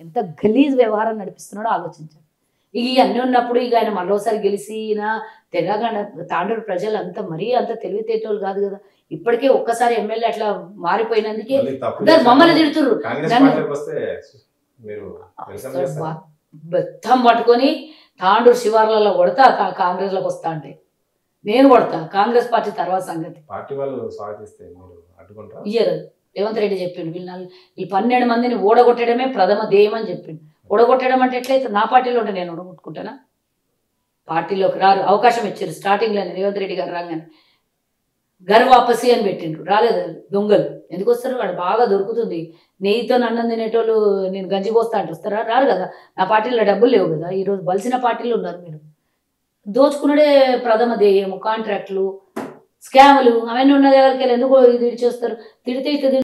ఎంత గలీజ్ వ్యవహారం నడిపిస్తున్నాడో ఆలోచించండి ఇక ఇవన్నీ ఉన్నప్పుడు ఇక ఆయన మరోసారి గెలిచిన తెలంగాణ తాండూరు ప్రజలు అంత మరీ అంత తెలివితేటోళ్ళు కాదు కదా. ఇప్పటికే ఒక్కసారి ఎమ్మెల్యే అట్లా మారిపోయినందుకే మమ్మల్ని. తిడుతుర్రు. బెత్తం పట్టుకొని తాండూరు శివార్లలో కొడతా కాంగ్రెస్లోకి వస్తా అంటే. నేను కొడతా కాంగ్రెస్ పార్టీ తర్వాత సంగతి. పార్టీ వాళ్ళు స్వాగతిస్తే ఇయ్యరు. రేవంత్ రెడ్డి చెప్పిండు వీళ్ళు నల్- ఈ పన్నెండు మందిని ఓడగొట్టడమే ప్రథమ ధ్యేయం అని చెప్పిండు. ఓడగొట్టడం అంటే ఎట్లయితే నా పార్టీలో ఉంటే నేను ఓడగొట్టుకుంటానా? పార్టీలోకి రారు అవకాశం ఇచ్చారు స్టార్టింగ్లోనే రేవంత్ రెడ్డి గారు రాగానే. గర్ వాపసి అని పెట్టిండ్రు రాలేదు దొంగలు. ఎందుకు వస్తారు? వాడు బాగా దొరుకుతుంది. నెయ్యితో అన్నం తినేటోళ్ళు నేను గంజి పోస్తా అంటే వస్తారా? రారు కదా. నా పార్టీలో డబ్బులు లేవు కదా. ఈరోజు బలిసిన పార్టీలు ఉన్నారు మీరు. దోచుకున్నడే ప్రథమ ధ్యేయము కాంట్రాక్ట్లు స్కాములు అవన్నీ ఉన్న దగ్గరికి వెళ్ళి ఎందుకు ఇది ఇచ్చేస్తారు తిడితే ఇటు